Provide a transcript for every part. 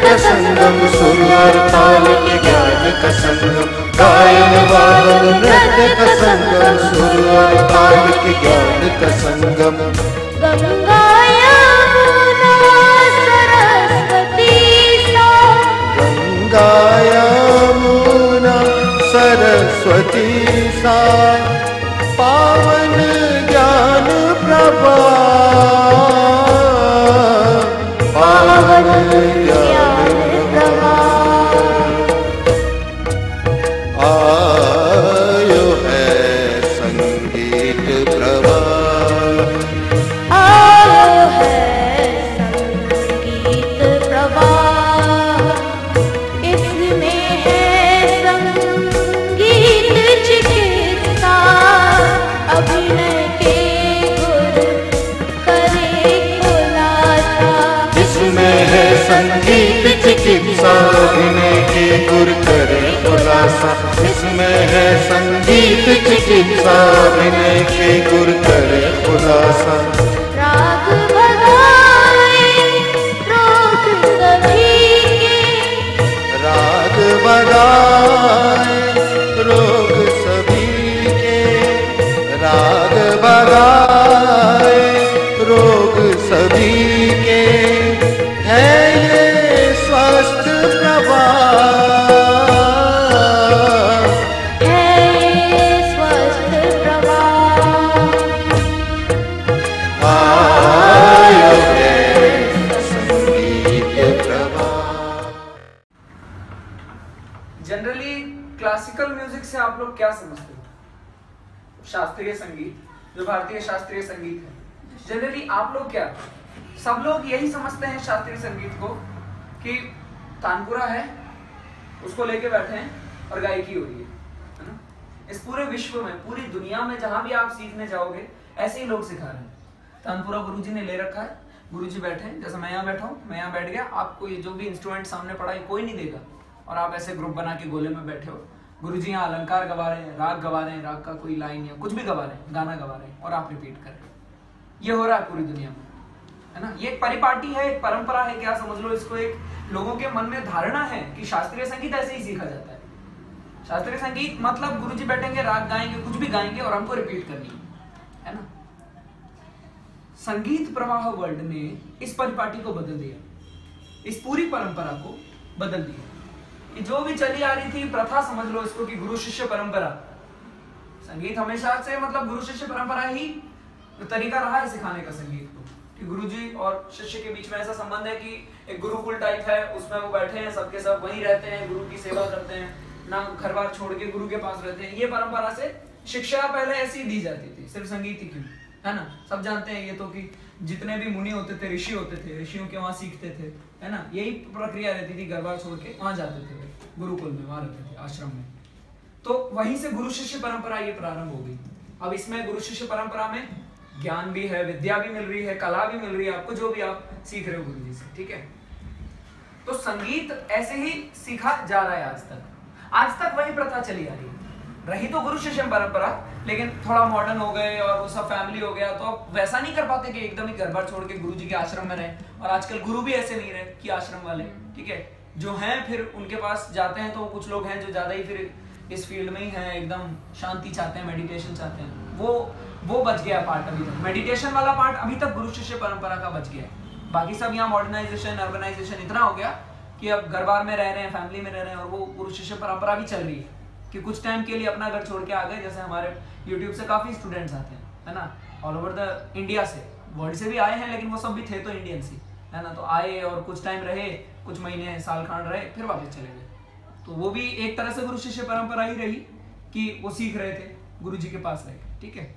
का संगम सुर ताल के ज्ञान का संगम गायन वादन, नृत्य का संगम सुर ताल के ज्ञान का संगम चिकित्सा के गुर करे खुलासा। इसमें है संगीत चिकित्सा। अभिनय के गुर करे खुलासा। शास्त्रीय संगीत, जो भारतीय शास्त्रीय संगीत है। जनरली आप लोग क्या? सब लोग यही समझते हैं शास्त्रीय संगीत को कि तानपुरा है, उसको लेके बैठे हैं और गायकी हो रही है इस पूरे विश्व में, पूरी दुनिया में जहाँ भी आप सीखने जाओगे, ऐसे ही लोग सिखा रहे हैं। तानपुरा गुरुजी ने ले रखा है। गुरुजी बैठे हैं, जैसे मैं यहाँ बैठा हूँ, मैं यहाँ बैठ गया, आपको ये जो भी इंस्ट्रूमेंट सामने पड़ा है कोई नहीं देगा। और आप ऐसे ग्रुप बना के गोले में बैठे हो। गुरुजी यहाँ अलंकार गवा रहे हैं, राग गवा रहे हैं, राग का कोई लाइन या कुछ भी गवा रहे हैं, गाना गवा रहे हैं और आप रिपीट कर रहे हो। ये हो रहा है पूरी दुनिया में, है ना? ये एक परिपाटी है, एक परंपरा है, क्या समझ लो इसको एक लोगों के मन में धारणा है कि शास्त्रीय संगीत ऐसे ही सीखा जाता है। शास्त्रीय संगीत मतलब गुरु जी बैठेंगे, राग गाएँगे, कुछ भी गाएँगे और हमको रिपीट करनी है ना? संगीत प्रवाह वर्ल्ड ने इस परिपाटी को बदल दिया, इस पूरी परंपरा को बदल दिया। जो भी चली आ रही थी, प्रथा समझ लो इसको कि गुरु शिष्य परंपरा। संगीत हमेशा से मतलब गुरु शिष्य परंपरा ही तरीका रहा है सिखाने का संगीत को। कि गुरुजी और शिष्य के बीच में ऐसा संबंध है कि एक गुरुकुल टाइप है, उसमें वो बैठे हैं, सबके सब वहीं रहते हैं, गुरु की सेवा करते हैं, ना घर बार छोड़ के गुरु के पास रहते हैं। ये परंपरा से शिक्षा पहले ऐसी दी जाती थी, सिर्फ़ संगीत ही क्यों? है ना? सब जानते हैं ये तो कि जितने भी मुनि होते थे, ऋषि होते थे, ऋषियों के वहाँ सीखते थे, है ना? यही प्रक्रिया रहती थी घर छोड़ के वहाँ जाते थे गुरुकुल में, वहाँ रहते थे, आश्रम में। तो वहीं से गुरु शिष्य परंपरा ये प्रारंभ हो गई। अब इसमें गुरु शिष्य परंपरा में ज्ञान भी है, विद्या भी मिल रही है, कला भी मिल रही है, आपको जो भी आप सीख रहे हो गुरु जी से, ठीक है? तो संगीत ऐसे ही सीखा जा रहा है आज तक। आज तक वही प्रथा चली आ रही है। रही तो गुरु शिष्य परंपरा लेकिन थोड़ा मॉडर्न हो गए और वो सब फैमिली हो गया तो वैसा नहीं कर पाते कि एकदम ही घर बार छोड़ के गुरु जी के आश्रम में रहे। और आजकल गुरु भी ऐसे नहीं रहे कि आश्रम वाले ठीक है? जो हैं फिर उनके पास जाते हैं तो कुछ लोग हैं जो ज़्यादा ही फिर इस फ़ील्ड में ही हैं एकदम शांति चाहते हैं मेडिटेशन चाहते हैं। वो वो बच गया पार्ट अभी तक। मेडिटेशन वाला पार्ट अभी तक गुरु शिष्य परंपरा का बच गया है। बाकी सब यहाँ मॉडर्नाइजेशन अर्बनाइजेशन इतना हो गया कि अब घर बार में रह रहे हैं फैमिली में रह रहे हैं और वो गुरु शिष्य परंपरा भी चल रही है। कि कुछ टाइम के लिए अपना घर छोड़ के आ गए, जैसे हमारे यूट्यूब से काफ़ी स्टूडेंट्स आते हैं, है ना? ऑल ओवर द इंडिया से। वर्ल्ड से भी आए हैं, लेकिन वो सब भी थे तो इंडियन ही है ना? तो आए और कुछ टाइम रहे, कुछ महीने, साल खान रहे, फिर वापस चले गए। तो वो भी एक तरह से गुरु शिष्य परंपरा ही रही कि वो सीख रहे थे, गुरु जी के पास रह ठीक है?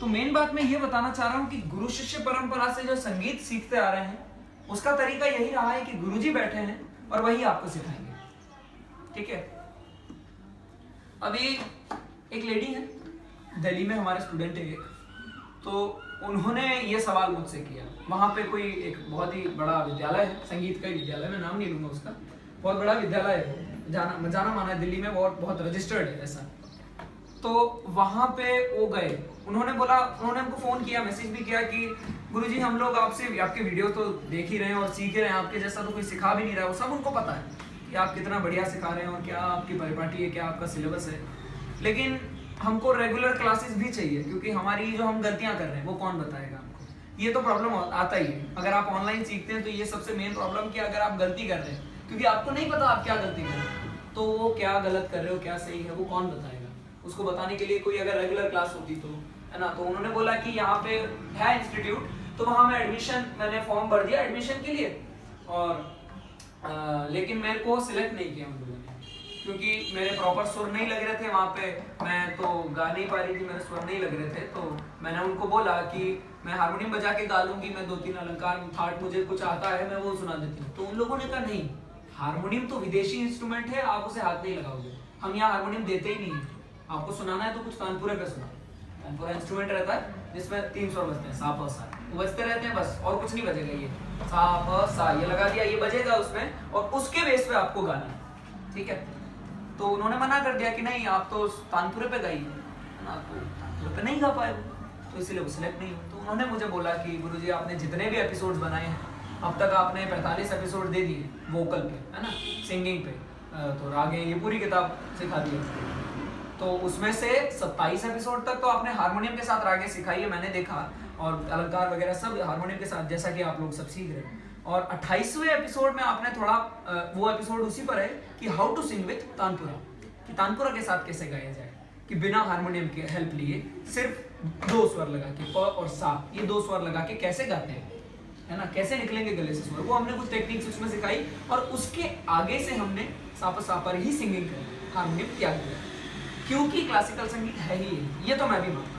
तो मेन बात मैं ये बताना चाह रहा हूँ कि गुरु शिष्य परंपरा से जो संगीत सीखते आ रहे हैं, उसका तरीका यही रहा है कि गुरु जी बैठे हैं और वही आपको सिखाएँगे, ठीक है? अभी एक लेडी है। दिल्ली में हमारे स्टूडेंट है एक तो उन्होंने ये सवाल मुझसे किया। वहाँ पे कोई एक बहुत ही बड़ा विद्यालय है, संगीत का ही विद्यालय, मैं नाम नहीं लूँगा उसका। बहुत बड़ा विद्यालय है जाना जाना माना है दिल्ली में बहुत बहुत रजिस्टर्ड है ऐसा। तो वहाँ पे वो गए। उन्होंने बोला, उन्होंने हमको फ़ोन किया मैसेज भी किया कि, गुरुजी, हम लोग आपसे, आपके वीडियो तो देख ही रहे हैं और सीख ही रहे हैं, आपके जैसा तो कोई सिखा भी नहीं रहा वो सब उनको पता है। कि आप कितना बढ़िया सिखा रहे हैं और क्या आपकी परिपाटी है, क्या आपका सिलेबस है। लेकिन हमको रेगुलर क्लासेस भी चाहिए, क्योंकि हमारी जो हम गलतियाँ कर रहे हैं, वो कौन बताएगा हमको ये तो प्रॉब्लम आता ही है। अगर आप ऑनलाइन सीखते हैं तो ये सबसे मेन प्रॉब्लम कि अगर आप गलती कर रहे हैं, क्योंकि आपको नहीं पता आप क्या गलती कर रहे हैं तो वो क्या गलत कर रहे हो, क्या सही है, वो कौन बताएगा? उसको बताने के लिए कोई अगर रेगुलर क्लास होती तो है ना? तो उन्होंने बोला कि यहाँ पे है इंस्टीट्यूट तो वहाँ मैं एडमिशन मैंने फॉर्म भर दिया एडमिशन के लिए। और लेकिन मेरे को सिलेक्ट नहीं किया उन लोगों ने। क्योंकि मेरे प्रॉपर सुर नहीं लग रहे थे वहाँ पे। मैं तो गा नहीं पा रही थी, मेरे सुर नहीं लग रहे थे। तो मैंने उनको बोला कि मैं हारमोनियम बजा के गा लूँगी, मैं दो तीन अलंकार थाट मुझे कुछ आता है, मैं वो सुना देती हूँ। तो उन लोगों ने कहा, नहीं हारमोनियम तो विदेशी इंस्ट्रूमेंट है, आप उसे हाथ नहीं लगाओगे। हम यहाँ हारमोनियम देते ही नहीं आपको सुनाना है तो कुछ तानपुरे पे सुना तानपुरा इंस्ट्रूमेंट रहता है, जिसमें तीन स्वर बजते हैं सा और सा वो बजते रहते हैं, बस, और कुछ नहीं बजेगा ये। सा प सा, ये लगा दिया, ये बजेगा उसमें और उसके बेस पे आपको गाना है, ठीक है? तो उन्होंने मना कर दिया कि नहीं, आप तो तानपुरे पे गाइए है ना? तो तानपुरे पे नहीं गा पाए तो इसीलिए वो सिलेक्ट नहीं तो उन्होंने मुझे बोला कि गुरुजी आपने जितने भी एपिसोड्स बनाए हैं, अब तक आपने 45 एपिसोड दे दिए वोकल पे, है ना? सिंगिंग पे तो रागे, ये पूरी किताब सिखा दी तो उसमें से 27 एपिसोड तक तो आपने हारमोनियम के साथ रागे सिखाई है, मैंने देखा। और अलंकार वगैरह सब हारमोनियम के साथ, जैसा कि आप लोग सब सीख रहे हैं। और 28वें एपिसोड में आपने थोड़ा वो एपिसोड उसी पर है कि how to sing with tanpura. कि तानपुरा के साथ कैसे गाया जाए? कि बिना हारमोनियम के हेल्प लिए सिर्फ़ दो स्वर लगा के, प और सा, ये दो स्वर लगा के कैसे गाते हैं? है ना? कैसे निकलेंगे गले से स्वर? वो हमने कुछ टेक्निक्स उसमें सिखाई और उसके आगे से हमने साप सापर ही सिंगिंग करी हारमोनियम त्याग दिया। क्योंकि क्लासिकल संगीत है ही ये तो मैं भी मानता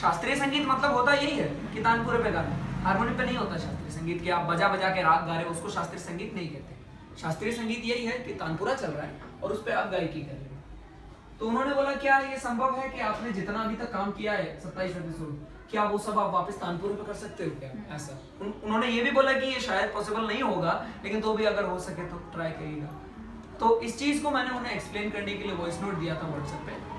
शास्त्रीय संगीत मतलब होता यही है कि तानपुरे पे गाना। हारमोनियम पे नहीं होता शास्त्रीय संगीत कि आप बजा बजा के राग गा रहे हो उसको शास्त्रीय संगीत नहीं कहते। शास्त्रीय संगीत यही है कि तानपुरा चल रहा है और उस पर आप गायकी कर रहे हो। तो उन्होंने बोला क्या ये संभव है कि आपने जितना अभी तक काम किया है सत्ताईस एपिसोड क्या वो सब आप वापस तानपुर पे कर सकते हो क्या? ऐसा। उन, उन्होंने ये भी बोला कि ये शायद पॉसिबल नहीं होगा लेकिन तो भी अगर हो सके तो ट्राई करिएगा। तो इस चीज़ को मैंने उन्हें एक्सप्लेन करने के लिए वॉइस नोट दिया था व्हाट्सएप पे।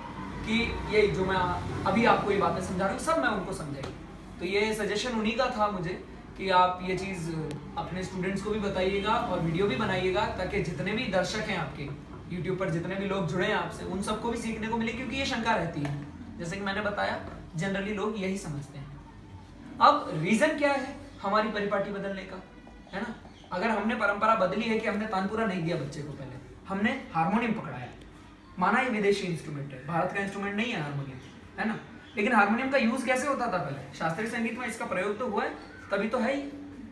कि ये जो मैं अभी आपको ये बातें समझा रहा हूँ, सब मैं उनको समझाई तो ये सजेशन उन्हीं का था मुझे कि आप ये चीज़ अपने स्टूडेंट्स को भी बताइएगा और वीडियो भी बनाइएगा, ताकि जितने भी दर्शक हैं आपके यूट्यूब पर जितने भी लोग जुड़े हैं आपसे, उन सबको भी सीखने को मिले, क्योंकि ये शंका रहती है। जैसे कि मैंने बताया जनरली लोग यही समझते हैं। अब रीजन क्या है हमारी परिपाटी बदलने का? है ना? अगर हमने परंपरा बदली है कि हमने तानपुरा नहीं दिया बच्चे को पहले, हमने हारमोनियम पकड़ाया माना ये विदेशी इंस्ट्रूमेंट है। भारत का इंस्ट्रूमेंट नहीं है हारमोनियम है ना? लेकिन हारमोनियम का यूज़ कैसे होता था पहले? शास्त्रीय संगीत में इसका प्रयोग तो हुआ है, तभी तो है ही।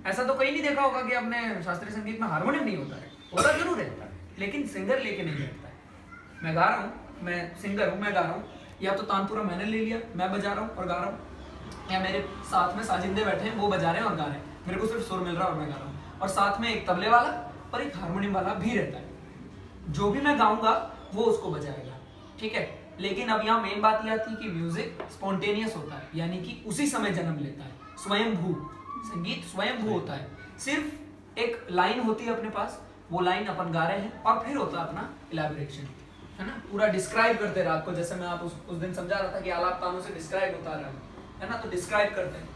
ऐसा तो कहीं नहीं देखा होगा कि अपने शास्त्रीय संगीत में हारमोनियम नहीं होता है। होता ज़रूर है लेकिन सिंगर लेके नहीं बैठता है। मैं गा रहा हूँ, मैं सिंगर हूँ, मैं गा रहा हूँ। या तो तानपुरा मैंने ले लिया, मैं बजा रहा हूँ और गा रहा हूँ। या मेरे साथ में साजिंदे बैठे हैं, वो बजा रहे हैं और गा रहे हैं। मेरे को सिर्फ़ सुर मिल रहा है और मैं गा रहा हूँ। और साथ में एक तबले वाला और एक हारमोनियम वाला भी रहता है। जो भी मैं गाऊँगा वो उसको बजाएगा ठीक है? लेकिन अब यहाँ मेन बात यह आती है कि म्यूज़िक स्पॉन्टेनियस होता है यानी कि उसी समय जन्म लेता है। स्वयं भू संगीत स्वयं भू होता है। सिर्फ़ एक लाइन होती है अपने पास वो लाइन अपन गा रहे हैं और फिर होता है अपना इलेबोरेशन है ना? पूरा डिस्क्राइब करते राग को जैसे मैं आप उस, उस दिन समझा रहा था कि आलाप तानों से डिस्क्राइब होता रहा है ना? तो डिस्क्राइब करते हैं।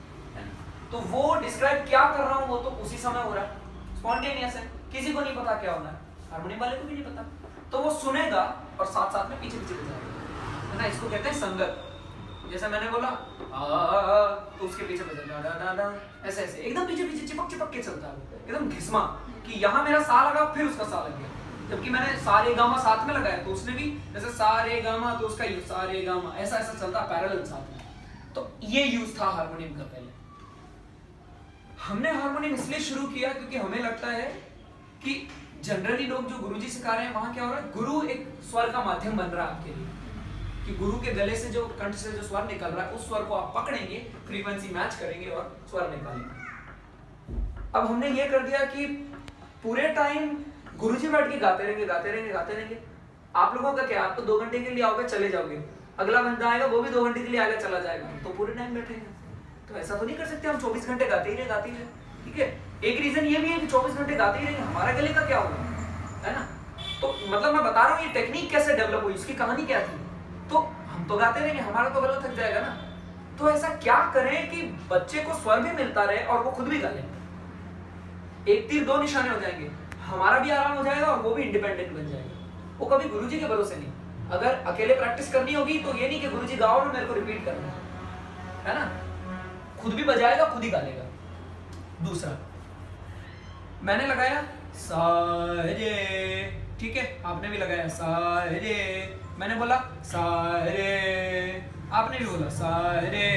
तो वो डिस्क्राइब क्या कर रहा हूँ वो तो उसी समय हो रहा है। स्पॉन्टेनियस है। किसी को नहीं पता क्या होना है। हारमोनियम वाले को भी नहीं पता। तो वो सुनेगा और साथ साथ में पीछे पीछे बजाएगा है ना इसको कहते हैं संगत। जैसे मैंने बोला आ, तो उसके पीछे बजा ऐसे ऐसे। एकदम पीछे पीछे चिपक चिपक के चलता है। एकदम घिसमा कि यहाँ मेरा सा लगा फिर उसका सा लग गया। जबकि मैंने सारे गामा साथ में लगाया तो उसने भी जैसे सारे गामा तो उसका यूज़ सारे गामा। ऐसा ऐसा चलता पैरेलल साथ में। तो ये यूज़ था हारमोनियम का पहले। हमने हारमोनियम इसलिए शुरू किया क्योंकि हमें लगता है कि जनरली लोग जो गुरु गुरुजी सिखा रहे हैं, वहाँ क्या हो रहा है? गुरु एक स्वर का माध्यम बन रहा है आपके लिए। कि गुरु के गले से जो कंठ से जो स्वर निकल रहा है, उस स्वर को आप पकड़ेंगे फ्रीक्वेंसी मैच करेंगे और स्वर निकालेंगे। अब हमने ये कर दिया कि पूरे टाइम गुरुजी बैठ के गाते रहेंगे गाते रहेंगे गाते रहेंगे। आप लोगों का क्या? आप तो दो घंटे के लिए आओगे, चले जाओगे। अगला बंदा आएगा, वो भी दो घंटे के लिए आएगा, चला जाएगा। तो पूरे टाइम बैठेंगे। तो ऐसा तो नहीं कर सकते, हम 24 घंटे गाते ही रहे, गाते ही रहे। ठीक है? एक रीजन ये भी है कि 24 घंटे गाते ही रहे हमारा गले का क्या होगा है ना? तो मतलब मैं बता रहा हूँ, ये टेक्निक कैसे डेवलप हुई, इसकी कहानी क्या थी? तो हम तो गाते रहेंगे, हमारा तो गला थक जाएगा ना। तो ऐसा क्या करें कि बच्चे को स्वर भी मिलता रहे और वो खुद भी गा ले। एक तीर दो निशाने हो जाएँगे, हमारा भी आराम हो जाएगा और वो भी इंडिपेंडेंट बन जाएगा। वो कभी गुरुजी के भरोसे नहीं। अगर अकेले प्रैक्टिस करनी होगी तो ये नहीं कि गुरुजी गाओ ना मेरे को रिपीट करना। है ना? खुद भी बजाएगा, खुद ही गा लेगा। दूसरा मैंने लगाया सारे। ठीक है, आपने भी लगाया सारे। मैंने बोला सारे। आपने भी बोला सारे।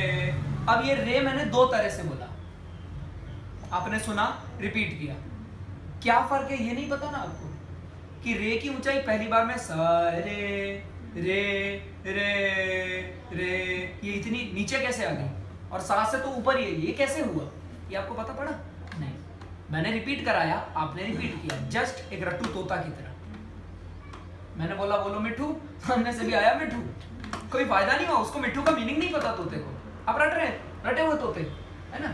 अब ये रे मैंने दो तरह से बोला। आपने सुना रिपीट किया। क्या फ़र्क है, ये नहीं पता ना आपको? कि रे की ऊंचाई पहली बार में सारे, रे रे रे। ये इतनी नीचे कैसे आ गई? और सा से तो ऊपर ही है, ये कैसे हुआ? ये आपको पता पड़ा? मैंने रिपीट कराया, आपने रिपीट किया जस्ट एक रट्टू तोता की तरह। मैंने बोला, बोलो मिठू। सामने से भी आया, मिठू, कोई फ़ायदा नहीं हुआ, उसको मिठू का मीनिंग नहीं पता तोते को। आप रट रहे रटे हुए तोते, है ना?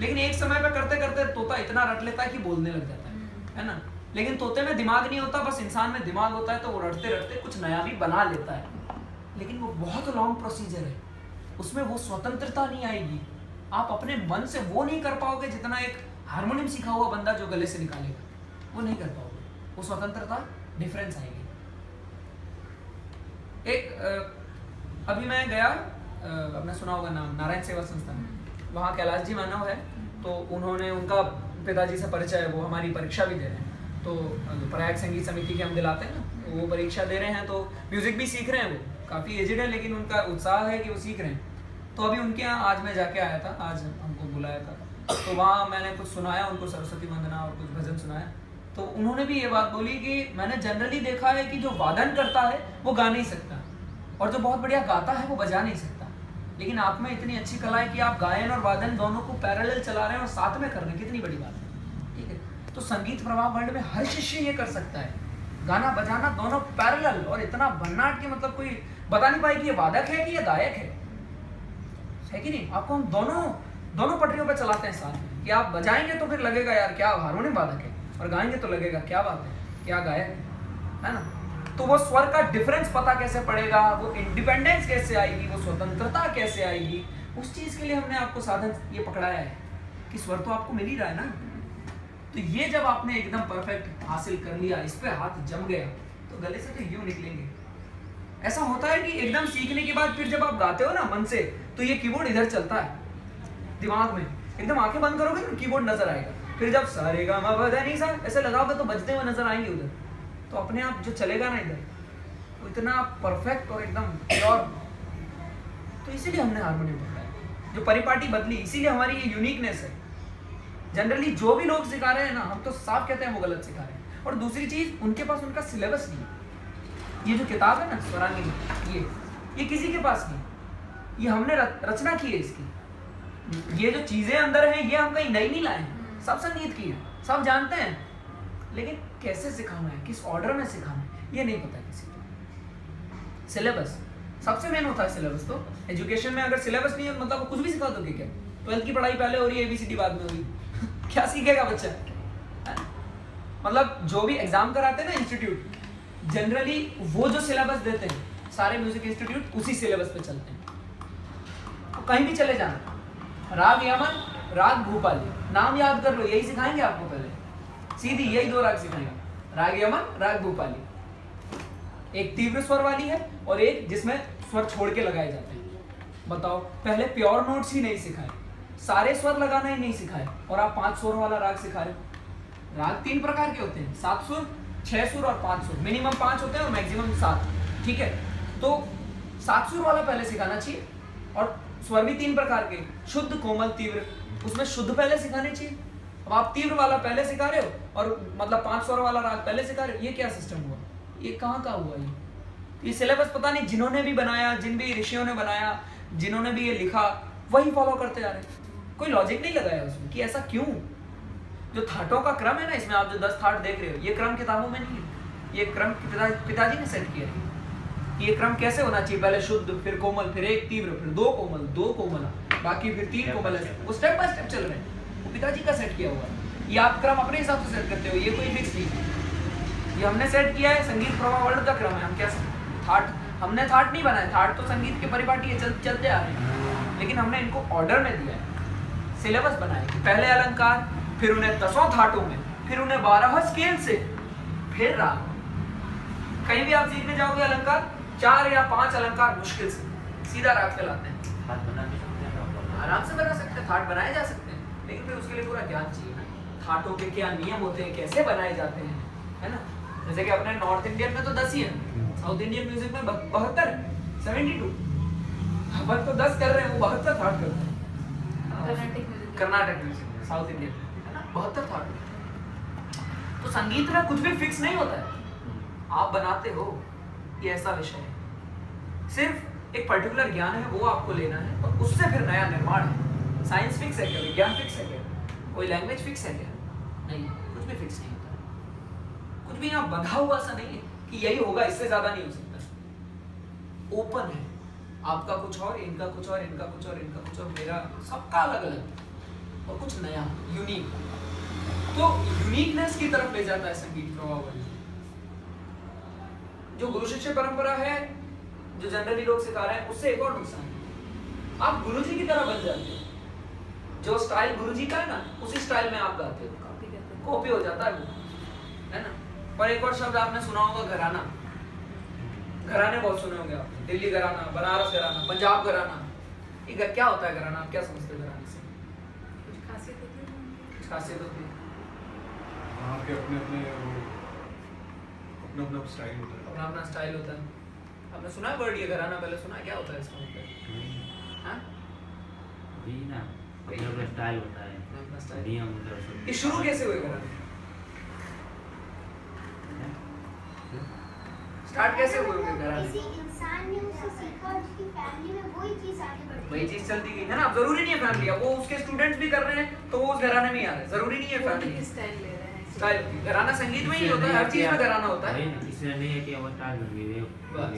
लेकिन एक समय पे करते करते तोता इतना रट लेता है कि बोलने लग जाता है है ना? लेकिन तोते में दिमाग नहीं होता, बस इंसान में दिमाग होता है तो वो रटते रटते कुछ नया भी बना लेता है। लेकिन वो बहुत लॉन्ग प्रोसीजर है, उसमें वो स्वतंत्रता नहीं आएगी। आप अपने मन से वो नहीं कर पाओगे जितना एक हारमोनियम सीखा हुआ बंदा जो गले से निकालेगा वो नहीं कर पाओगे। वो स्वतंत्रता डिफरेंस आएगी। एक अभी मैं गया आपने सुना होगा नाम नारायण सेवा संस्थान। वहाँ कैलाश जी मानव है तो उन्होंने उनका पिताजी से परिचय है वो हमारी परीक्षा भी दे रहे हैं। तो प्रयाग संगीत समिति के हम दिलाते हैं ना तो वो परीक्षा दे रहे हैं तो म्यूज़िक भी सीख रहे हैं वो। काफ़ी एजड है लेकिन उनका उत्साह है कि वो सीख रहे हैं। तो अभी उनके यहाँ आज मैं जाके आया था आज हमको बुलाया था। तो वहाँ मैंने कुछ सुनाया, उनको सरस्वती वंदना और कुछ भजन सुनाया। तो उन्होंने भी ये बात बोली कि मैंने जनरली देखा है कि जो वादन करता है, वो गा नहीं सकता। और जो बहुत बढ़िया गाता है, वो बजा नहीं सकता। लेकिन आप में इतनी अच्छी कला है कि आप गायन और वादन दोनों को पैरेलल चला रहे हैं और साथ में कर रहे हैं, कितनी बड़ी बात है। ठीक है? तो संगीत प्रभाव वर्ल्ड में हर शिष्य ये कर सकता है। गाना बजाना दोनों पैरेलल और इतना भन्नाट कि मतलब कोई बता नहीं पाए कि ये वादक है कि ये गायक है। है कि नहीं? आपको हम दोनों दोनों पटरियों पर चलाते हैं साथ। कि आप बजाएँगे तो फिर लगेगा, यार, क्या हारमोनियम वादक है? और गाएँगे तो लगेगा, क्या बात है? क्या गायक है है ना? तो वो स्वर का डिफरेंस पता कैसे पड़ेगा? वो इंडिपेंडेंस कैसे आएगी? वो स्वतंत्रता कैसे आएगी? उस चीज़ के लिए हमने आपको साधन ये पकड़ाया है कि स्वर तो आपको मिल ही रहा है ना। तो ये जब आपने एकदम परफेक्ट हासिल कर लिया, इस पर हाथ जम गया तो गले से तो यूँ निकलेंगे। ऐसा होता है कि एकदम सीखने के बाद फिर जब आप गाते हो ना मन से तो ये कीबोर्ड इधर चलता है। दिमाग में। एकदम आँखें बंद करोगे तो कीबोर्ड नज़र आएगा। फिर जब सारे गा मा नहीं सर, ऐसे लगाओगे तो बजते हुए नज़र आएँगे उधर। तो अपने आप जो चलेगा ना इधर, वो इतना परफेक्ट और एकदम प्योर तो इसीलिए हमने हारमोनियम पकड़ा जो परिपाटी बदली, इसीलिए हमारी ये यूनिकनेस है। जनरली जो भी लोग सिखा रहे हैं ना, हम तो साफ़ कहते हैं वो गलत सिखा रहे हैं। और दूसरी चीज़, उनके पास उनका सिलेबस नहीं ये जो किताब है ना स्वरांगिनी ये ये किसी के पास नहीं ये हमने रचना की है इसकी। ये जो चीज़ें अंदर हैं ये हम कहीं नई नहीं लाए हैं। सब संगीत की है। सब जानते हैं। लेकिन कैसे सिखाना है? किस ऑर्डर में सिखाना है? ये नहीं पता किसी को। सिलेबस सबसे मेन होता है सिलेबस तो। एजुकेशन में अगर सिलेबस नहीं है मतलब कुछ भी सिखा दोगे क्या? ट्वेल्थ की पढ़ाई पहले हो रही है एबीसीडी बाद में हो रही क्या सीखेगा बच्चा? मतलब जो भी एग्ज़ाम कराते हैं ना इंस्टीट्यूट जनरली वो जो सिलेबस देते हैं सारे म्यूज़िक इंस्टीट्यूट उसी सिलेबस पे चलते हैं। तो कहीं भी चले जाना। राग यमन, राग भूपाली। नाम याद कर लो, यही सिखाएँगे आपको पहले। सीधी यही दो राग सिखाएँगे। राग यमन, राग भूपाली। एक तीव्र स्वर वाली है और एक जिसमें स्वर छोड़ के लगाए जाते हैं। बताओ, पहले प्योर नोट्स ही नहीं सिखाए। सारे स्वर लगाना ही नहीं सिखाए। और आप पाँच स्वर वाला राग सिखा रहे हो। राग तीन प्रकार के होते हैं। सात सुर, छह सुर और पाँच सुर। मिनिमम पाँच होते हैं और मैक्सिमम सात। ठीक है? तो सात सुर वाला पहले सिखाना चाहिए। और स्वर भी तीन प्रकार के। शुद्ध, कोमल, तीव्र। उसमें शुद्ध पहले सिखाने चाहिए। अब आप तीव्र वाला पहले सिखा रहे हो और मतलब पाँच स्वर वाला राग पहले सिखा रहे हो, ये क्या सिस्टम हुआ? ये कहाँ का हुआ ये? ये सिलेबस पता नहीं जिन्होंने भी बनाया, जिन भी ऋषियों ने बनाया, जिन्होंने भी ये लिखा, वही फॉलो करते जा रहे कोई लॉजिक नहीं लगाया उसमें कि ऐसा क्यों? जो थाटों का क्रम है ना, इसमें आप जो दस थाट देख रहे हो, ये क्रम किताबों में नहीं है। ये क्रम पिता, पिताजी ने सेट किया है। कि ये क्रम कैसे होना चाहिए? पहले शुद्ध फिर कोमल फिर एक तीव्र फिर दो कोमल दो कोमल बाकी फिर तीन कोमल। वो स्टेप बाय स्टेप चल रहे हैं। वो पिताजी का सेट किया हुआ है। ये आप क्रम अपने हिसाब से सेट करते हो ये कोई फिक्स नहीं है। ये हमने सेट किया है संगीत प्रवाह वर्ल्ड का क्रम है। हम क्या थाट हमने थाट नहीं बनाया। थाट तो संगीत के परिपाटी है चल, चलते आ रहे हैं। लेकिन हमने इनको ऑर्डर में दिया है। सिलेबस बनाया कि पहले अलंकार फिर उन्हें दसों थाटों में फिर उन्हें बारह स्केल से फिर राग। कहीं भी आप सीखने जाओगे अलंकार चार या पाँच अलंकार मुश्किल से सीधा राग चलाते हैं। हाथ बना के सकते हैं आराम से बना सकते हैं थाट बनाए जा सकते हैं लेकिन फिर उसके लिए पूरा ज्ञान चाहिए थाटों के क्या नियम होते हैं कैसे बनाए जाते हैं है ना? जैसे कि अपने नॉर्थ इंडियन में तो दस ही है। साउथ इंडियन म्यूज़िक में बहत्तर सेवेंटी टू अपन तो दस कर रहे हैं वो बहत्तर थाट करते हैं। कर्नाटिक म्यूज़िक साउथ इंडियन में है ना? बहत्तर थाट तो संगीत में कुछ भी फिक्स नहीं होता है। आप बनाते हो ये ऐसा विषय है। सिर्फ़ एक पर्टिकुलर ज्ञान है, वो आपको लेना है, और उससे फिर नया निर्माण है। साइंस फिक्स है क्या? विज्ञान फिक्स है क्या? कोई लैंग्वेज फिक्स है क्या? नहीं, कुछ भी फिक्स नहीं होता। कुछ भी यहाँ बंधा हुआ सा नहीं है कि यही होगा, इससे ज़्यादा नहीं हो सकता। ओपन है। आपका कुछ और, इनका कुछ और, इनका कुछ और, इनका कुछ और, मेरा सबका अलग अलग और कुछ नया यूनिक तो यूनिकनेस की तरफ़ ले जाता है संगीत प्रभाव जो गुरु शिष्य परंपरा है जो जनरली लोग सिखा रहे हैं उससे एक और नुकसान आप गुरु जी की तरह बन जाते हो। जो स्टाइल गुरु जी का है ना उसी स्टाइल में आप गाते हो। कॉपी हैं। कॉपी हो जाता है वो है ना? पर एक और शब्द आपने सुना होगा घराना। घराने बहुत सुने होंगे आप। दिल्ली घराना बनारस घराना पंजाब घराना। ये क्या होता है घराना? आप क्या समझते हो घराने से? कुछ खासियत होती है कुछ खासियत होती है? वहाँ अपने अपने वो अपना अपना स्टाइल होता है। अपना अपना स्टाइल होता है। आपने सुना है वर्ड ये घराना पहले सुना है क्या होता है इसका मतलब? हाँ? वही ना अपना अपना स्टाइल होता है। अपना अपना स्टाइल नियम मतलब ये शुरू कैसे हुए घराने स्टार्ट कैसे हुए होंगे घराने किसी इंसान ने उससे सीखा उसकी फैमिली में वही चीज़ आगे बढ़ती वही चीज़ चलती गई है ना? ज़रूरी नहीं है फैमिली अब वो उसके स्टूडेंट्स भी कर रहे हैं तो वो उस घराने में ही आ रहे हैं। ज़रूरी नहीं है फैमिली स्टाइल ले? स्टाइल घराना संगीत में ही होता है हर चीज़ में घराना होता है।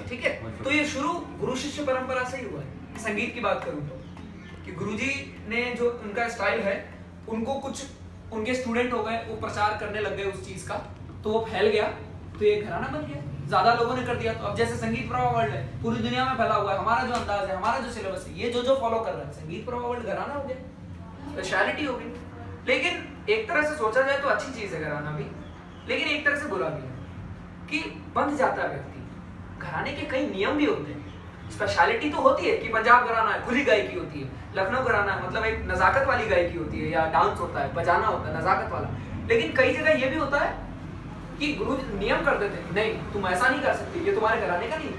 ठीक है? तो ये शुरू गुरु शिष्य परंपरा से ही हुआ है। संगीत की बात करूँ तो कि गुरुजी ने जो उनका स्टाइल है उनको कुछ उनके स्टूडेंट हो गए वो प्रचार करने लग गए उस चीज़ का तो वो फैल गया तो ये घराना बन गया। ज़्यादा लोगों ने कर दिया तो अब जैसे संगीत प्रवाह वर्ल्ड है पूरी दुनिया में फैला हुआ है हमारा जो अंदाज है हमारा जो सिलेबस है ये जो जो फॉलो कर रहा है संगीत प्रवाह वर्ल्ड घराना हो गया। स्पेशलिटी हो गई। लेकिन एक तरह से सोचा जाए तो अच्छी चीज़ है घराना भी, लेकिन एक तरह से बुरा भी है कि बंध जाता है व्यक्ति। घराने के कई नियम भी होते हैं। स्पेशलिटी तो होती है कि पंजाब घराना है, खुली गायकी होती है, लखनऊ घराना है मतलब एक नजाकत वाली गायकी होती है या डांस होता है, बजाना होता है, नजाकत वाला। लेकिन कई जगह ये भी होता है कि गुरु नियम कर देते हैं, नहीं, तुम ऐसा नहीं कर सकते, ये तुम्हारे घराने का नहीं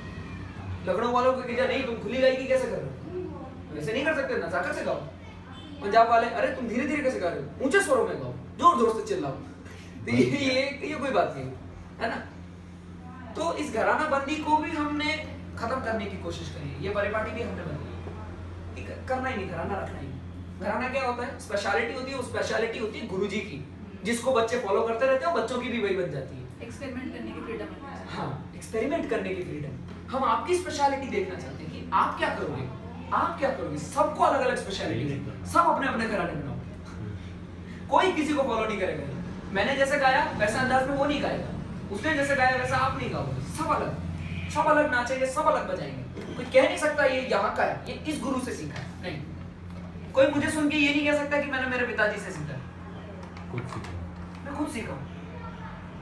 लखनऊ वालों को नहीं, तुम खुली गायकी कैसे कर रहे हो? वैसे नहीं कर सकते, नजाकत से गाओ पंजाब वाले अरे तुम धीरे धीरे कैसे गा रहे हो? ऊँचे स्वरों में गाओ ज़ोर ज़ोर से चिल्लाओ। तो ये ये ये कोई बात नहीं है ना? तो इस घराना बंदी को भी हमने खत्म करने की कोशिश करी है। ये परिपाटी भी हमने बंदी है करना ही नहीं घराना रखना ही घराना क्या होता है? स्पेशलिटी होती है स्पेशलिटी होती है गुरुजी की जिसको बच्चे फॉलो करते रहते हैं बच्चों की भी वही बन जाती है। एक्सपेरिमेंट करने की फ्रीडम हाँ। एक्सपेरिमेंट करने की फ्रीडम हम आपकी स्पेशलिटी देखना चाहते हैं कि आप क्या करोगे? आप क्या करोगे? सबको अलग अलग स्पेशलिटी सब अपने अपने घराने बनाओ कोई किसी को फॉलो नहीं करेगा। मैंने जैसे गाया वैसे अंदाज में वो नहीं गाएगा। उसने जैसे गाया वैसा आप नहीं गाओगे। सब अलग। सब अलग नाचेंगे सब अलग बजाएँगे। कोई कह नहीं सकता ये यहाँ का है ये इस गुरु से सीखा है। नहीं। कोई मुझे सुन के ये नहीं कह सकता कि मैंने मेरे पिताजी से सीखा है। कुछ सीखो। मैं खुद सीखा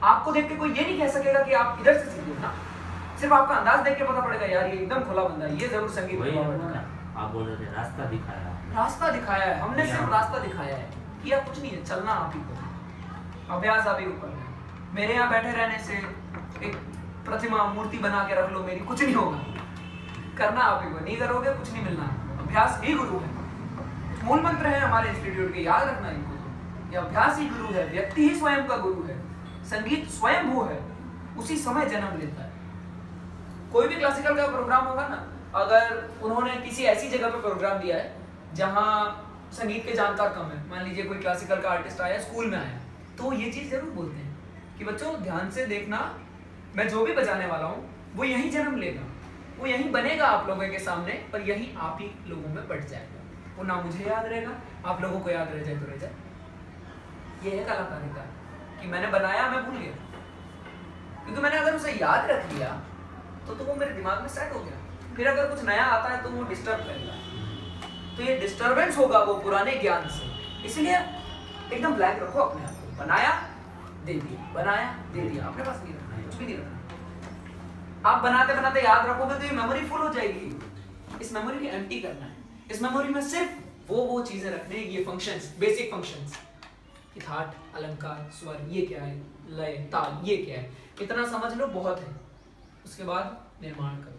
आपको देख के कोई ये नहीं कह सकेगा कि आप इधर से सीखे। ना। सिर्फ़ आपका अंदाज देख के पता पड़ेगा यार ये एकदम खुला बंदा है ये ज़रूर संगीत है। आप बोल रहे रास्ता दिखाया रास्ता दिखाया है हमने सिर्फ़ रास्ता दिखाया है। किया कुछ नहीं है चलना आप ही को। अभ्यास आप ही ऊपर है। मेरे यहाँ बैठे रहने से एक प्रतिमा मूर्ति बना के रख लो मेरी कुछ नहीं होगा। करना आप ही को नहीं करोगे कुछ नहीं मिलना। अभ्यास ही गुरु है। मूल मंत्र है हमारे इंस्टीट्यूट के याद रखना इनको। तो ये अभ्यास ही गुरु है व्यक्ति ही स्वयं का गुरु है। संगीत स्वयं वो है उसी समय जन्म लेता है। कोई भी क्लासिकल का प्रोग्राम होगा ना अगर उन्होंने किसी ऐसी जगह पे प्रोग्राम दिया है, जहाँ संगीत के जानकार कम है, मान लीजिए कोई क्लासिकल का आर्टिस्ट आया स्कूल में आया तो ये चीज़ ज़रूर बोलते हैं कि बच्चों, ध्यान से देखना, मैं जो भी बजाने वाला हूँ, वो यहीं जन्म लेगा, वो यहीं बनेगा आप लोगों के सामने, पर यहीं आप ही लोगों में बट जाएगा। वो ना मुझे याद रहेगा, आप लोगों को याद रह जाए तो रह जाए। ये है कलाकारी का कि मैंने बनाया, मैं भूल गया। क्योंकि मैंने अगर उसे याद रख लिया तो तो वो मेरे दिमाग में सेट हो गया। फिर अगर कुछ नया आता है तो वो डिस्टर्ब करेगा। तो ये डिस्टर्बेंस होगा वो पुराने ज्ञान से। इसलिए एकदम ब्लैंक रखो अपने आप को। बनाया, दे दिया। बनाया, दे दिया। अपने पास नहीं रखना है, कुछ भी नहीं रखना आप बनाते बनाते याद रखोगे तो ये मेमोरी फुल हो जाएगी। इस मेमोरी को एम्प्टी करना है। इस मेमोरी में सिर्फ़ वो वो चीज़ें रखने ये फ़ंक्शंस बेसिक फ़ंक्शंस कि थाट, अलंकार, स्वर, ये क्या है? लय, ताल, ये क्या है? इतना समझ लो, बहुत है। उसके बाद निर्माण करो।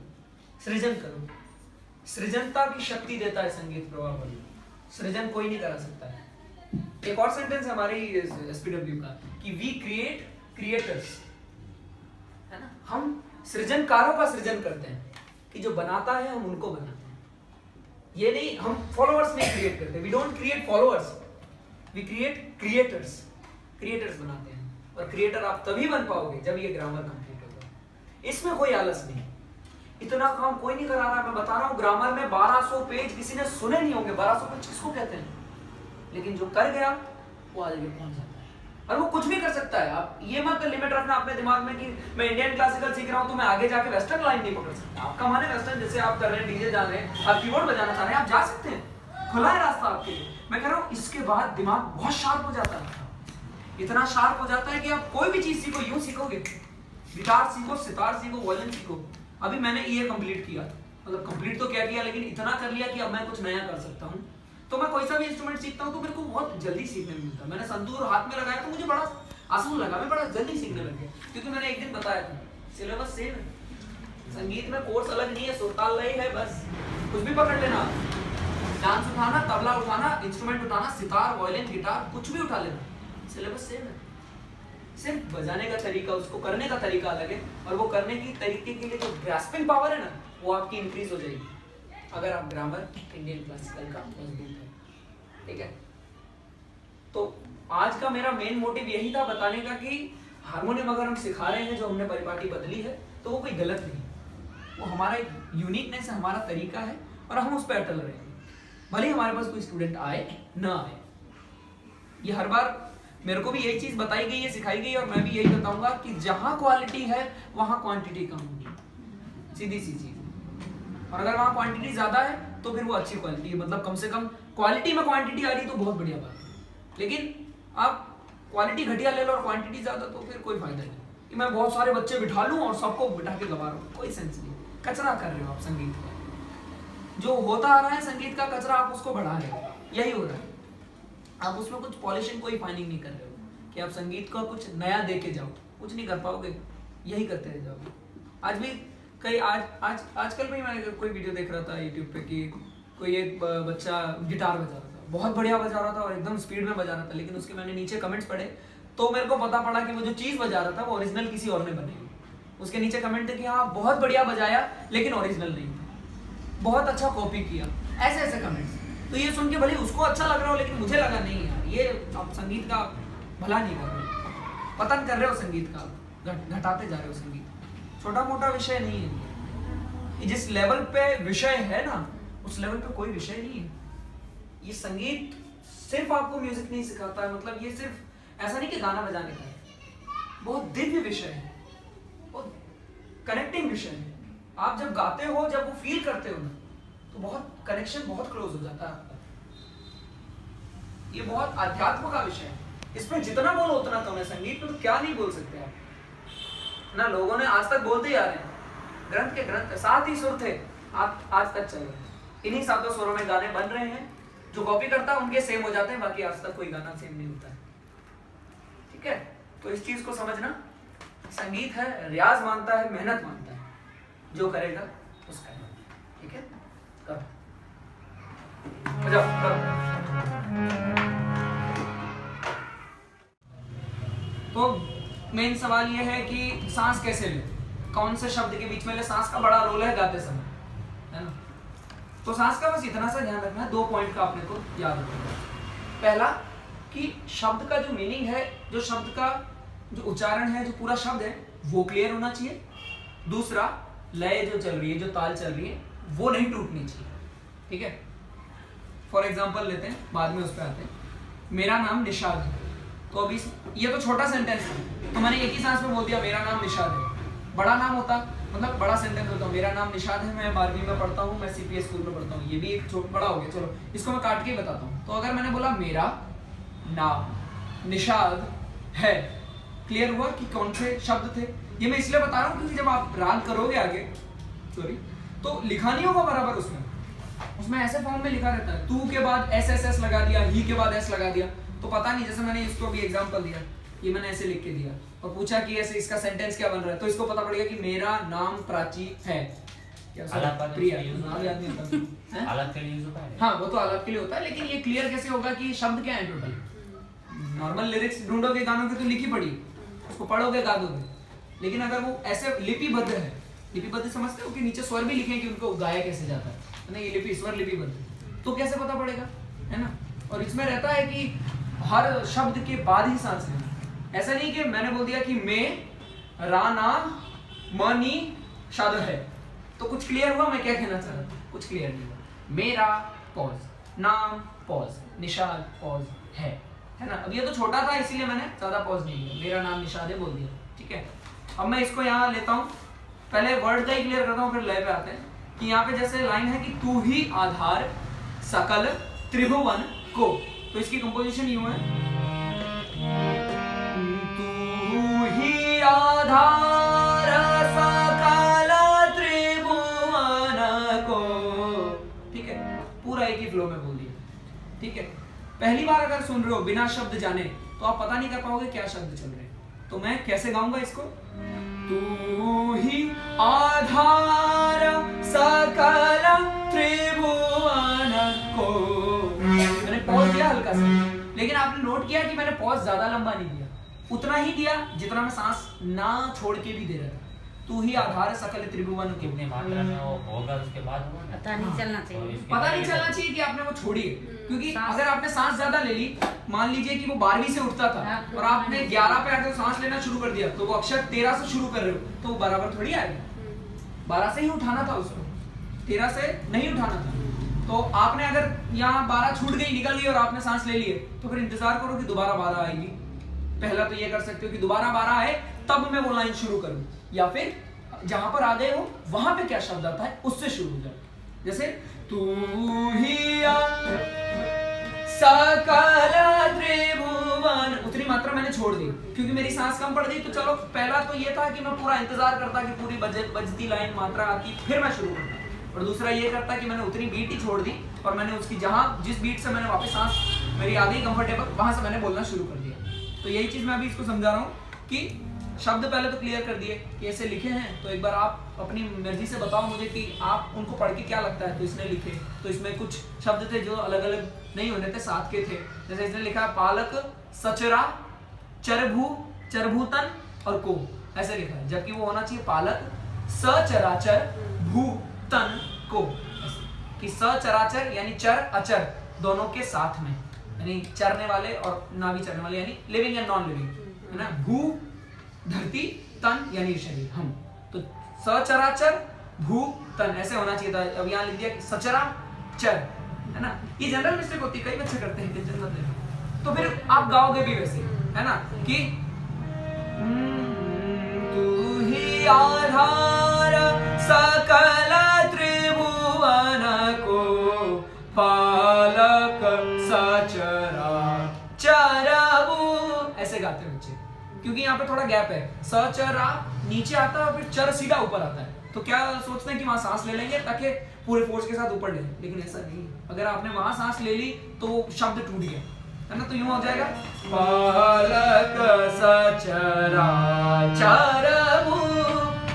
सृजन करो। सृजनता की शक्ति देता है संगीत प्रभाव सृजन कोई नहीं करा सकता। है एक और सेंटेंस हमारी एसपीडब्ल्यू का, कि वी क्रिएट क्रिएटर्स है ना? हम सृजनकारों का सृजन करते हैं, कि जो बनाता है, हम उनको बनाते हैं। ये नहीं, हम फॉलोअर्स नहीं क्रिएट करते। We don't create followers we create creators creators बनाते हैं। और क्रिएटर आप तभी बन पाओगे जब ये ग्रामर कंप्लीट होगा। इसमें कोई आलस नहीं। इतना काम कोई नहीं करा रहा मैं बता रहा हूँ, ग्रामर में 1200 पेज किसी ने सुने नहीं होंगे। 1200 पेज किसको कहते हैं? लेकिन जो कर गया, वो आगे पहुँच जाता है। और वो कुछ भी कर सकता है। आप ये मत लिमिट रखना अपने दिमाग में कि मैं इंडियन क्लासिकल सीख रहा हूँ तो मैं आगे जाके वेस्टर्न लाइन नहीं पकड़ सकता। आपका माने वेस्टर्न जैसे आप कर रहे हैं डीजे जान रहे हैं, आप कीबोर्ड बजाना चाह रहे हैं, आप जा सकते हैं। खुला है रास्ता आपके लिए। मैं कह रहा हूँ, इसके बाद दिमाग बहुत शार्प हो जाता है। इतना शार्प हो जाता है कि आप कोई भी चीज़ सीखो, यूँ सीखोगे। गिटार सीखो, सितार सीखो वॉयलिन सीखो। अभी मैंने ये कंप्लीट किया मतलब कंप्लीट तो क्या किया, लेकिन इतना कर लिया कि अब मैं कुछ नया कर सकता हूँ। तो मैं कोई सा भी इंस्ट्रूमेंट सीखता हूँ तो मेरे को बहुत जल्दी सीखने में मिलता है। मैंने संतूर हाथ में लगाया तो मुझे बड़ा आसान लगा, मैं बड़ा जल्दी सीखने लग गया। क्योंकि मैंने एक दिन बताया था सिलेबस सेम है। संगीत में कोर्स अलग नहीं है, सुरताल लय है, बस। कुछ भी पकड़ लेना। डांस उठाना, तबला उठाना इंस्ट्रूमेंट उठाना, सितार वायलिन गिटार कुछ भी उठा लेना। सिलेबस सेम है। सिर्फ़ बजाने का तरीका, उसको करने का तरीका अलग है और वो करने की तरीके के लिए जो ग्रास्पिंग पावर है ना, वो आपकी इंक्रीज हो जाएगी। अगर आप ग्रामर इंडियन क्लासिकल का मज़बूत है ठीक है? तो आज का मेरा मेन मोटिव यही था बताने का कि हारमोनियम अगर हम सिखा रहे हैं, जो हमने परिपाटी बदली है तो वो कोई गलत नहीं। वो हमारा एक यूनिकनेस है, हमारा तरीका है और हम उस पर अटल रहे हैं। भले हमारे पास कोई स्टूडेंट आए, ना आए। ये हर बार मेरे को भी यही चीज़ बताई गई है सिखाई गई और मैं भी यही बताऊँगा कि जहाँ क्वालिटी है, वहाँ क्वांटिटी कम होगी। सीधी सी चीज़। और अगर वहाँ क्वांटिटी ज़्यादा है तो फिर वो अच्छी क्वालिटी है। मतलब कम से कम क्वालिटी में क्वांटिटी आ रही तो बहुत बढ़िया बात है। लेकिन आप क्वालिटी घटिया ले लो और क्वांटिटी ज़्यादा तो फिर कोई फ़ायदा नहीं। कि मैं बहुत सारे बच्चे बिठा लूँ और सबको बिठा के गवा रहा हूँ। कोई सेंस नहीं। कचरा कर रहे हो आप संगीत का। जो होता आ रहा है संगीत का कचरा, आप उसको बढ़ा रहे हो। यही हो रहा है। आप उसमें कुछ पॉलिशिंग कोई फाइनिंग नहीं कर रहे हो। कि आप संगीत का कुछ नया दे के जाओ, कुछ नहीं कर पाओगे, यही करते रह जाओगे। आज भी कई, आज आज, आजकल भी मैं कोई वीडियो देख रहा था यूट्यूब पे कि कोई एक बच्चा गिटार बजा रहा था। बहुत बढ़िया बजा रहा था और एकदम स्पीड में बजा रहा था, लेकिन उसके मैंने नीचे कमेंट्स पढ़े तो मेरे को पता पड़ा कि वो जो चीज़ बजा रहा था वो ओरिजिनल किसी और ने बनाई। उसके नीचे कमेंट थे कि हाँ बहुत बढ़िया बजाया, लेकिन ओरिजिनल नहीं था। बहुत अच्छा कॉपी किया। ऐसे ऐसे कमेंट्स तो ये सुन के भले उसको अच्छा लग रहा हो, लेकिन मुझे लगा नहीं यार, ये आप संगीत का भला नहीं कर रहे। पतन कर रहे हो संगीत का घटाते जा रहे हो संगीत। छोटा मोटा विषय नहीं है। जिस लेवल पे विषय है ना, उस लेवल पे कोई विषय नहीं है। ये संगीत सिर्फ़ आपको म्यूज़िक नहीं सिखाता है मतलब ये सिर्फ़, ऐसा नहीं कि गाना बजाने का है। बहुत दिव्य विषय है, बहुत कनेक्टिंग विषय है। आप जब गाते हो, जब वो फील करते हो ना तो बहुत कनेक्शन बहुत क्लोज हो जाता है ये बहुत आध्यात्म का विषय है। इसमें जितना बोलो उतना कम है। संगीत में तो क्या नहीं बोल सकते आप। ना, लोगों ने आज तक बोलते ही आ रहे हैं। ग्रंथ के ग्रंथ, सात ही सुर थे। आप आज तक चल रहे हैं इन्हीं सातों सुरों में गाने बन रहे हैं। जो कॉपी करता है, उनके सेम हो जाते हैं। बाकी आज तक कोई गाना सेम नहीं होता है। ठीक है? तो इस चीज़ को समझना। संगीत है, रियाज माँगता है, मेहनत माँगता है। जो करेगा उसका ठीक है? तो मेन सवाल ये है कि सांस कैसे ले? कौन से शब्द के बीच में ले? सांस का बड़ा रोल है गाते समय, है ना? तो सांस का बस इतना सा ध्यान रखना है, दो पॉइंट का आपने को याद रखना है। पहला, कि शब्द का जो मीनिंग है, जो शब्द का जो उच्चारण है, जो पूरा शब्द है, वो क्लियर होना चाहिए। दूसरा, लय जो चल रही है, जो ताल चल रही है वो नहीं टूटनी चाहिए। ठीक है? फॉर एग्ज़ाम्पल लेते हैं, बाद में उस पर आते हैं। मेरा नाम निषाद है। तो अभी ये तो छोटा सेंटेंस है। तो मैंने एक ही सांस में बोल दिया, मेरा नाम निषाद है। बड़ा नाम होता मतलब बड़ा सेंटेंस होता। मेरा नाम निशाद है, मैं बारहवीं में पढ़ता हूँ, मैं सीपीएस स्कूल में पढ़ता हूँ। ये भी एक बड़ा हो गया। चलो, इसको मैं काट के ही बताता हूँ। तो अगर मैंने बोला, मेरा नाम निशाद है क्लियर हुआ कि कौन से शब्द थे? ये मैं इसलिए बता रहा हूँ क्योंकि जब आप राग करोगे आगे सॉरी तो लिखा नहीं होगा बराबर उसमें? उसमें ऐसे फॉर्म में लिखा रहता है तू के बाद एस एस एस लगा दिया ही के बाद एस लगा दिया। तो पता नहीं जैसे मैंने इसको अभी एग्जांपल दिया ये मैंने ऐसे लिख के दिया। और पूछा कि ऐसे इसका सेंटेंस क्या बन रहा है तो इसको पता पड़ेगा कि मेरा नाम प्राची है। प्रिया। नाम याद नहीं होता हैं? वो तो अलग के लिए होता है लेकिन ये क्लियर कैसे होगा कि शब्द क्या है टोटल नॉर्मल लिरिक्स ढूंढोगे गानों की तो लिखी पड़ी। उसको पढ़ोगे गा दोगे। लेकिन अगर वो ऐसे लिपिबद्ध है लिपिबद्ध समझते हो कि नीचे स्वर भी लिखे कि उनको गाया कैसे जाता है? नहीं, ये लिपि, स्वर लिपिबद्ध तो कैसे पता पड़ेगा? है ना? और इसमें रहता है कि हर शब्द के बाद ही सांस लेना। ऐसा नहीं कि मैंने बोल दिया कि मैं, राना मनी शाद है। तो कुछ क्लियर हुआ? मैं क्या कहना चाह रहा था? कुछ क्लियर नहीं हुआ। मेरा पॉज नाम पॉज निशाद पॉज है। है ना? अब ये तो छोटा था, इसीलिए मैंने ज़्यादा पॉज नहीं किया। मेरा नाम निशाद है, बोल दिया। ठीक है? अब मैं इसको यहाँ लेता हूँ। पहले वर्ड का ही क्लियर करता हूँ, फिर लय पे आते हैं। कि यहाँ पे जैसे लाइन है कि तू ही आधार, सकल, त्रिभुवन, को। तो इसकी कंपोजिशन यूँ है। तू ही आधार, सकल, त्रिभुवन, को। ठीक है? पूरा एक ही फ्लो में बोल दिया। ठीक है? पहली बार अगर सुन रहे हो, बिना शब्द जाने तो आप पता नहीं कर पाओगे क्या शब्द चल रहे हैं। तो मैं कैसे गाऊँगा इसको? तू ही आधार सकल त्रिभुवन को। मैंने पॉज दिया हल्का सा। लेकिन आपने नोट किया कि मैंने पॉज ज़्यादा लंबा नहीं दिया उतना ही दिया जितना मैं सांस ना छोड़ के भी दे रहा था। तू ही आधार सकल त्रिभुवन कितने मात्रा में वो होगा उसके बाद पता नहीं चलना चाहिए। पता नहीं चलना तो- चाहिए कि आपने वो छोड़ी क्योंकि अगर आपने सांस ज़्यादा ले ली मान लीजिए कि वो बारहवीं से उठता था हाँ, और आपने ग्यारह पे आकर सांस लेना शुरू कर दिया तो वो अक्षर तेरह से शुरू कर रहे हो तो वो बराबर थोड़ी आएगा। बारह से ही उठाना था उसको। तेरह से नहीं उठाना था। तो आपने अगर यहाँ बारह छूट गई निकल गई और आपने सांस ले लिए तो फिर इंतज़ार करो कि दोबारा बारह आएगी। पहला तो ये कर सकते हो कि दोबारा बारह आए तब मैं वो लाइन शुरू करूँ। या फिर जहाँ पर आ गए हो वहाँ पे क्या शब्द आता है उससे शुरू हो जाए। जैसे तू ही त्रिभुवन। उतनी मात्रा मैंने छोड़ दी क्योंकि मेरी सांस कम पड़ गई। तो चलो पहला तो ये था कि मैं पूरा इंतज़ार करता कि पूरी बज, बजती लाइन मात्रा आती फिर मैं शुरू करता। और दूसरा ये करता कि मैंने उतनी बीट ही छोड़ दी और मैंने उसकी जहाँ जिस बीट से मैंने वापस सांस मेरी आ गई कंफर्टेबल वहाँ से मैंने बोलना शुरू कर दिया। तो यही चीज़ मैं अभी इसको समझा रहा हूँ कि शब्द पहले तो क्लियर कर दिए कि ऐसे लिखे हैं तो एक बार आप अपनी मर्ज़ी से बताओ मुझे कि आप उनको पढ़ के क्या लगता है तो इसने लिखे। तो इसमें कुछ शब्द थे जो अलग अलग नहीं होने थे, साथ के थे। जैसे इसने लिखा, पालक, सचरा, चरभू, चरभूतन और को ऐसे लिखा है, जबकि वो होना चाहिए पालक, सचराचर भू तन को। कि सचराचर यानी चर, अचर, दोनों के साथ में। यानी चरने वाले और ना भी चरने वाले, यानी लिविंग एंड नॉन लिविंग है ना? भू धरती तन यानी शरीर हम। तो सचराचर भू तन ऐसे होना चाहिए था। अब यहाँ लिख दिया सचरा चर है ना? ये जनरल मिस्टेक होती है कई बच्चे करते हैं टेंशन मत लेना तो फिर आप गाओगे भी वैसे है ना? कि हम्म, तू ही आधार सकल त्रिभुवन को पालक सचरा ऐसे गाते बच्चे। क्योंकि यहाँ पे थोड़ा गैप है। सचरा नीचे आता है और फिर चर सीधा ऊपर आता है। तो क्या सोचते हैं कि वहाँ सांस ले लेंगे ताकि पूरे फोर्स के साथ ऊपर ले लेकिन ऐसा नहीं अगर आपने वहाँ सांस ले ली तो शब्द टूट गया। है ना? तो यूँ हो जाएगा।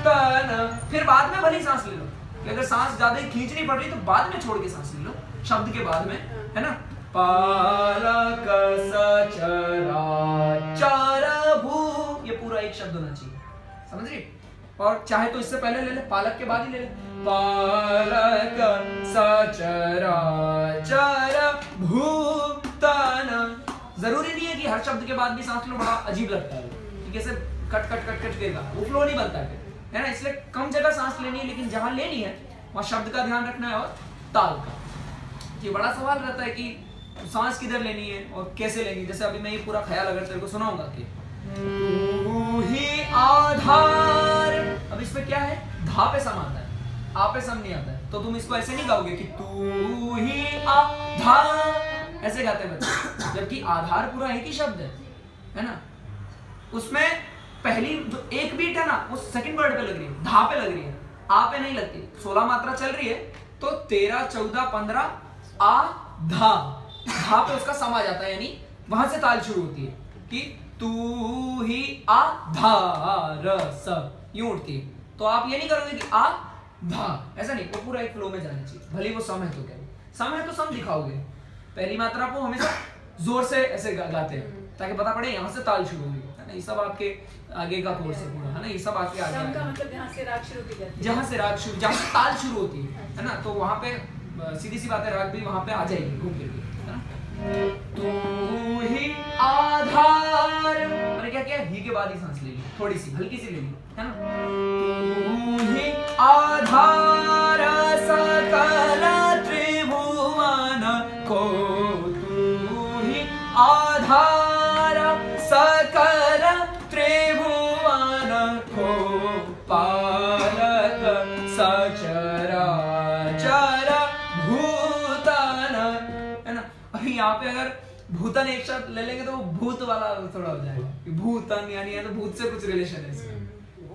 पालक फिर बाद में भली सांस ले लो। अगर सांस ज़्यादा खींचनी पड़ रही तो बाद में छोड़ के सांस ले लो। शब्द के बाद में। है ना? ये पूरा एक शब्द होना चाहिए। समझ? रही और चाहे तो इससे पहले ले ले, पालक के बाद ही ले ले। पालक ज़रूरी नहीं है कि हर शब्द के बाद भी सांस लो, बड़ा अजीब लगता है कि कैसे कट कट कट कट गिरेगा वो फ्लो नहीं बनता है। है ना? इसलिए कम जगह सांस लेनी है, लेकिन जहाँ लेनी है, वहाँ शब्द का ध्यान रखना है और ताल का। ये बड़ा सवाल रहता है कि सांस किधर लेनी है और कैसे लेनी जैसे अभी मैं ये पूरा ख्याल अगर तेरे को सुनाऊँगा कि ही आधार। अब इसमें क्या है? धा पे सम आता है, आ पे सम नहीं आता है। तो तुम इसको ऐसे नहीं गाओगे कि तू ही आ धा ऐसे गाते बच्चे। जबकि आधार पूरा एक ही शब्द है है ना? उसमें पहली जो एक बीट है ना, वो सेकंड वर्ड पे लग रही है, धा पे लग रही है, आ पे नहीं लगती। सोलह मात्रा चल रही है तो तेरह, चौदह, पंद्रह, आ, धा। धा पे उसका सम आ जाता है यानी वहाँ से ताल शुरू होती है कि तू ही आ धा र स यूँ उठती है। तो आप ये नहीं करोगे कि आ धा ऐसा नहीं वो पूरा एक फ्लो में जाना चाहिए। भले वो सम है तो क्या सम है तो सम दिखाओगे। पहली मात्रा को हमेशा ज़ोर से ऐसे गा, गाते हैं ताकि पता पड़े यहाँ से ताल शुरू होगी है ना? ये सब आपके आगे का कोर्स है पूरा है ना? ये सब आपके आगे का मतलब जहाँ से राग शुरू की जाती है। जहाँ से राग शुरू जहाँ से ताल शुरू होती है है ना? तो वहाँ पे सीधी सी बात है राग भी वहाँ पे आ जाएगी घूम फिर ना तू ही आधार। मैंने क्या किया? ही के बाद ही सांस ले ली। थोड़ी सी, हल्की सी ले ली, है ना? तू ही आधार सकल भूतन एक साथ ले लेंगे तो वो भूत वाला थोड़ा हो जाएगा। भूतन यानी तो भूत से कुछ रिलेशन है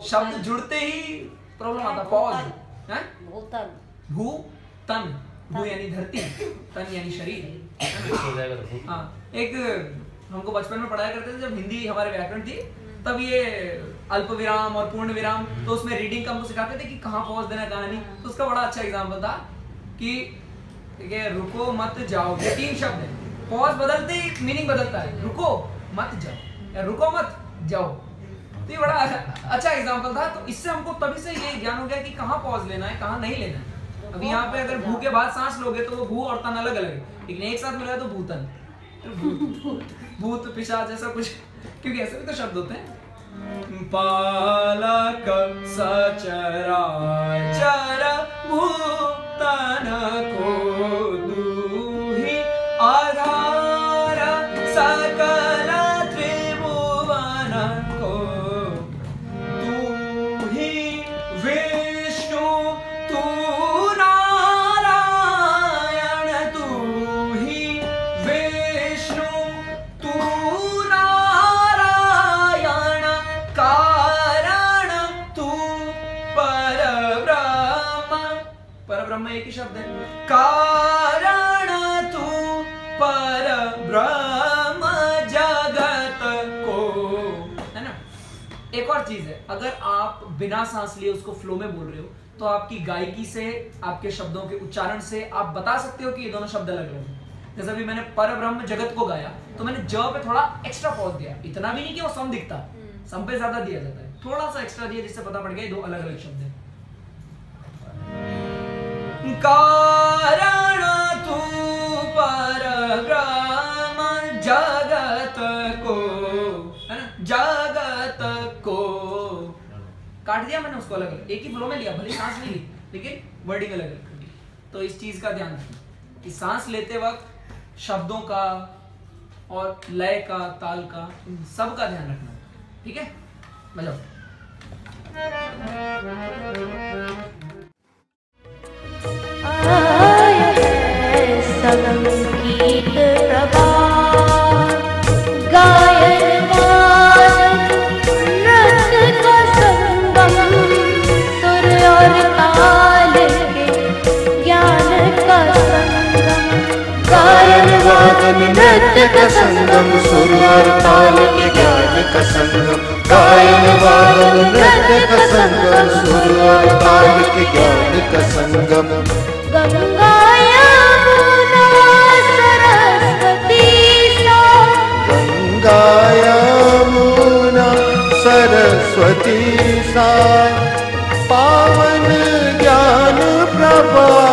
शब्द जुड़ते ही प्रॉब्लम आता पॉज है? भूतन। भू तन। भू यानी धरती तन यानी शरीर। हो जाएगा तो भूत। हाँ एक हमको बचपन में पढ़ाया करते थे जब हिंदी हमारे व्याकरण थी तब ये अल्प विराम और पूर्ण विराम तो उसमें रीडिंग का हमको सिखाते थे कि कहाँ पॉज देना है कहाँ नहीं। तो उसका बड़ा अच्छा एग्ज़ाम्पल था कि ठीक है रुको मत जाओ ये तीन शब्द है। पॉज बदलते ही मीनिंग बदलता है। रुको, मत जाओ। या रुको मत, जाओ। तो ये बड़ा अच्छा एग्ज़ाम्पल था। तो इससे हमको तभी से ये ज्ञान हो गया कि कहाँ पॉज लेना है, कहाँ नहीं लेना है। अभी यहाँ पे अगर भू के बाद सांस लोगे तो वो भू और तन अलग अलग है। लेकिन एक साथ मिला तो भूतन। तो भूत, पिशाच ऐसा कुछ। क्योंकि ऐसे भी तो शब्द होते हैं। पालक सचराचर भूतन को एक और चीज़ है अगर आप बिना सांस लिए उसको फ्लो में बोल रहे हो तो आपकी गायकी से आपके शब्दों के उच्चारण से आप बता सकते हो कि ये दोनों शब्द अलग अलग हैं। जैसे अभी मैंने परब्रह्म जगत को गाया तो मैंने ज पे थोड़ा एक्स्ट्रा पॉज दिया। इतना भी नहीं कि वो सम दिखता सम पे ज़्यादा दिया जाता है। थोड़ा सा एक्स्ट्रा दिया जिससे पता पड़ गया दो अलग अलग शब्द हैं। कारण तू परब्रह्म। काट दिया मैंने उसको अलग अलग। एक ही फ्लो में लिया, भले सांस नहीं ली, लेकिन वर्डिंग अलग अलग तो इस चीज़ का ध्यान रखना कि सांस लेते वक्त शब्दों का और लय का, ताल का, इन सब का ध्यान रखना, ठीक है? बजाओ। वादन नृत्य संगम सुर और ताल के ज्ञान का संगम गायन वादन नृत्य संगम सुर और ताल के ज्ञान का संगम गंगा यमुना सरस्वती सा गंगा सरस्वती सा पावन ज्ञान प्रभा